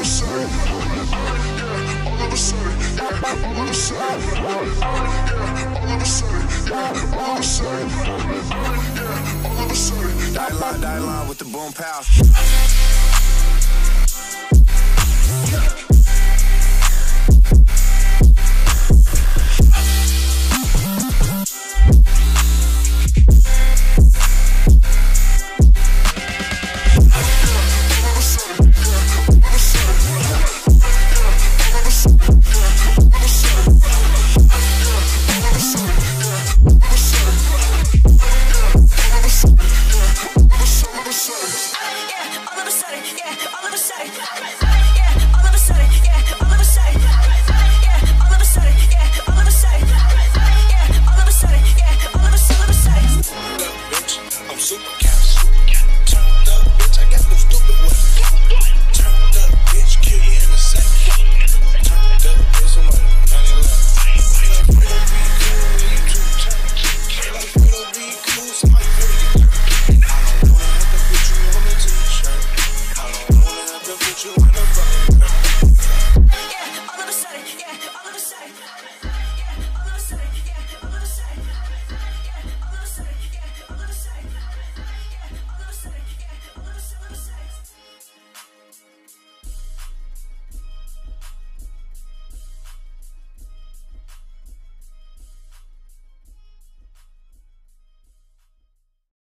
a sudden, yeah, all of a sudden, all of a sudden, all of a sudden, all of a sudden, all of a sudden. Die line, die line with the boom pow. super cash.